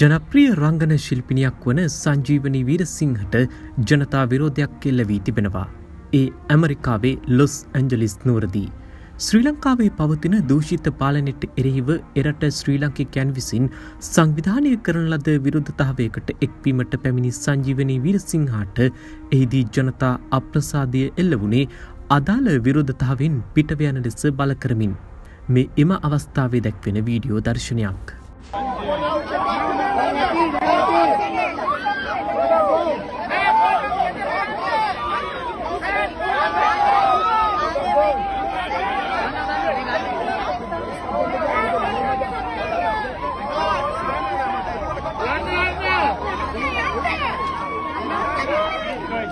ජනප්‍රිය රංගන ශිල්පිනියක් වන සංජීවනී වීරසිංහට ජනතා විරෝධයක් කෙල්ල වී තිබෙනවා. ඒ ඇමරිකාවේ ලොස් ඇන්ජලිස් නුවරදී. ශ්‍රී ලංකාවේ පවතින දූෂිත පාලනෙට එරෙහිව එරට ශ්‍රී ලංකිකයන් විසින් සංවිධානය කරන ලද විරුද්ධතාවයකට එක්වීමට පැමිණි සංජීවනී වීරසිංහාට එහිදී ජනතා අප්‍රසාදය එල්ල වුණේ අදාළ විරුද්ධතාවෙන් පිටවයන ලෙස බලකරමින්. මේ එම අවස්ථාවේ දැක්වෙන වීඩියෝ දර්ශනයක්.